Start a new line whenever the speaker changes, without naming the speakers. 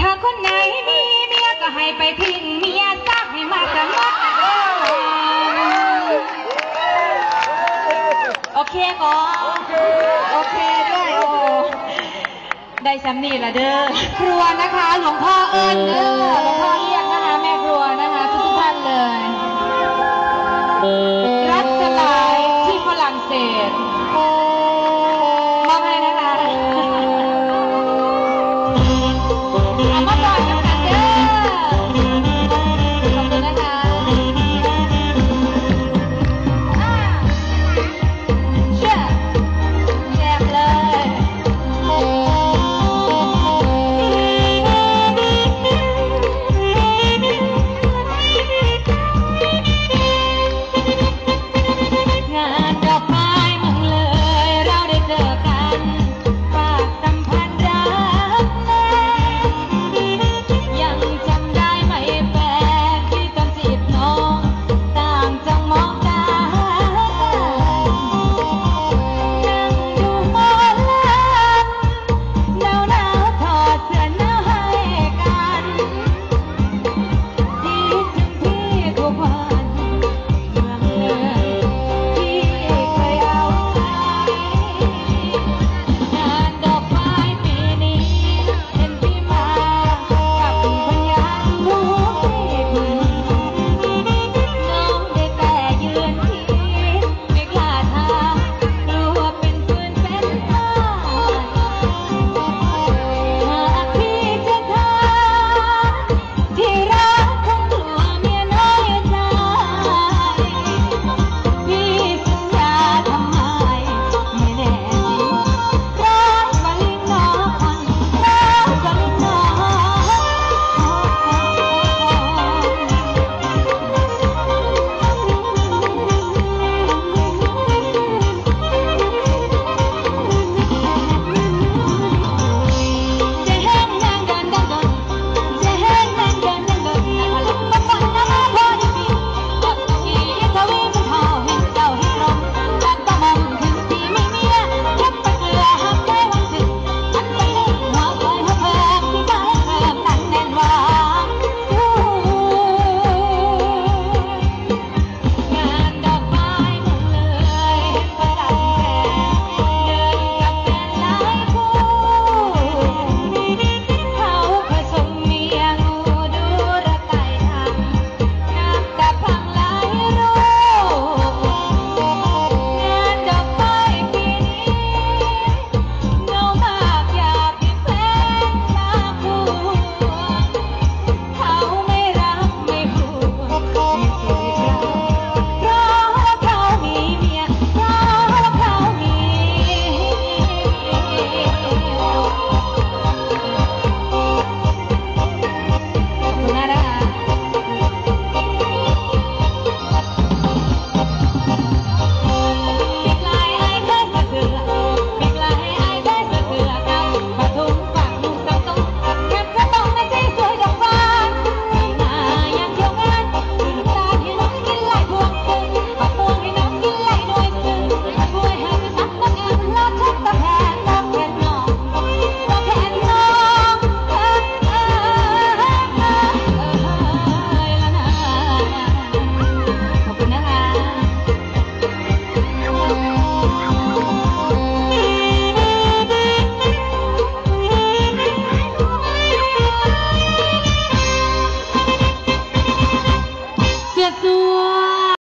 ถ้าคนไหนมีเมียก็ให้ไปทิ้งเมียซะให้มากกับมดโอเคก่อนโอเคด้วยโอ้ได้สำนีละเด้อครัวนะคะหลวงพ่อเอิญเด้อหลวงพ่อเรียกนะคะแม่ครัวนะคะทุกท่านเลยรัฐสบายที่ฝรั่งเศส